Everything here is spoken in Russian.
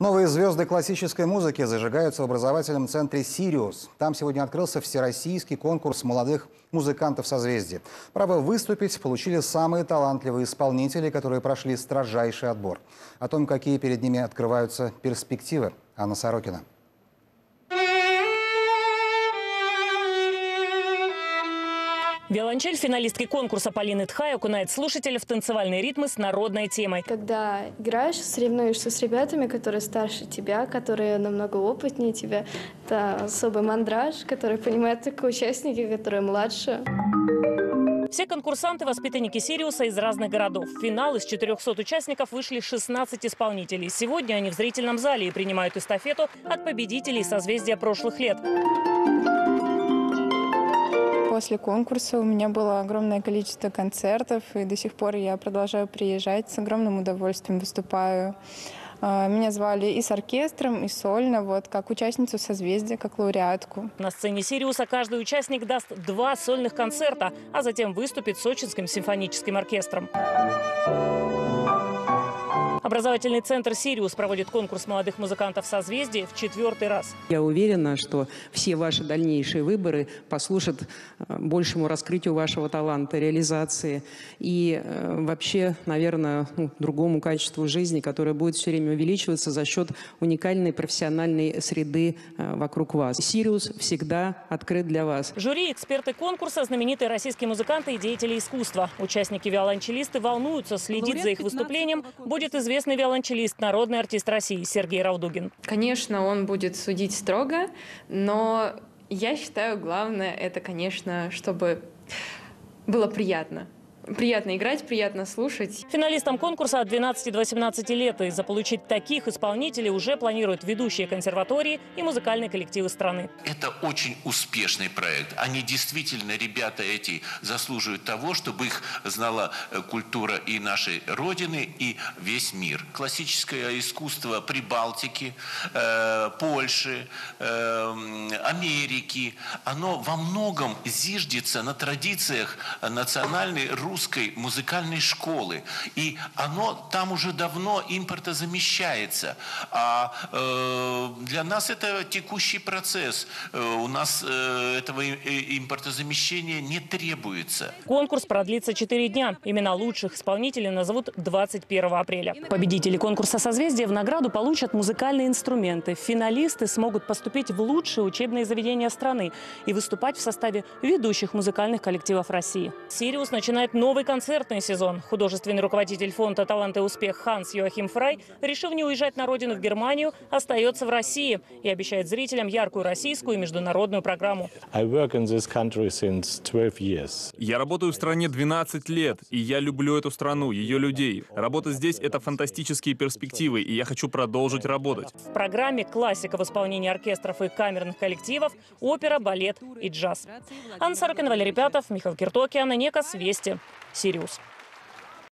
Новые звезды классической музыки зажигаются в образовательном центре «Сириус». Там сегодня открылся всероссийский конкурс молодых музыкантов созвездия. Право выступить получили самые талантливые исполнители, которые прошли строжайший отбор. О том, какие перед ними открываются перспективы, Анна Сорокина. Виолончель финалистки конкурса Полины Тхай окунает слушателя в танцевальные ритмы с народной темой. Когда играешь, соревнуешься с ребятами, которые старше тебя, которые намного опытнее тебя. Это особый мандраж, который понимают только участники, которые младше. Все конкурсанты – воспитанники «Сириуса» из разных городов. В финал из 400 участников вышли 16 исполнителей. Сегодня они в зрительном зале и принимают эстафету от победителей созвездия прошлых лет. После конкурса у меня было огромное количество концертов, и до сих пор я продолжаю приезжать, с огромным удовольствием выступаю. А, Меня звали и с оркестром, и сольно, вот, как участницу созвездия, как лауреатку. На сцене «Сириуса» каждый участник даст два сольных концерта, а затем выступит с Сочинским симфоническим оркестром. Образовательный центр «Сириус» проводит конкурс молодых музыкантов созвездия в четвертый раз. Я уверена, что все ваши дальнейшие выборы послужат э, большему раскрытию вашего таланта, реализации и э, вообще, наверное, ну, другому качеству жизни, которое будет все время увеличиваться за счет уникальной профессиональной среды э, вокруг вас. «Сириус» всегда открыт для вас. Жюри, эксперты конкурса, знаменитые российские музыканты и деятели искусства. Участники виолончелисты волнуются, следить за их выступлением будет известный виолончелист, народный артист России Сергей Раудугин. Конечно, он будет судить строго, но я считаю, главное это, конечно, чтобы было приятно. Приятно играть, приятно слушать. Финалистам конкурса от 12 до 18 лет. И заполучить таких исполнителей уже планируют ведущие консерватории и музыкальные коллективы страны. Это очень успешный проект. Они действительно, ребята эти, заслуживают того, чтобы их знала э, культура и нашей Родины, и весь мир. Классическое искусство Прибалтики, э, Польши, э, Америки, оно во многом зиждется на традициях национальной русской музыкальной школы. И оно там уже давно импортозамещается. А э, для нас это текущий процесс. Э, у нас э, этого импортозамещения не требуется. Конкурс продлится 4 дня. Имена лучших исполнителей назовут 21 апреля. Победители конкурса «Созвездие» в награду получат музыкальные инструменты. Финалисты смогут поступить в лучшие учебные заведения страны и выступать в составе ведущих музыкальных коллективов России. «Сириус» начинает новый концертный сезон. Художественный руководитель фонда «Талант и успех» Ханс Йоахим Фрай, решив не уезжать на родину в Германию, остается в России и обещает зрителям яркую российскую и международную программу. I work in this country since 12 years. Я работаю в стране 12 лет, и я люблю эту страну, ее людей. Работа здесь — это фантастические перспективы, и я хочу продолжить работать. В программе классика в исполнении оркестров и камерных коллективов, опера, балет и джаз. Анна Сорокина, Валерий Пятов, Михаил Киртоки, Анна Некас, Вести, Сириус.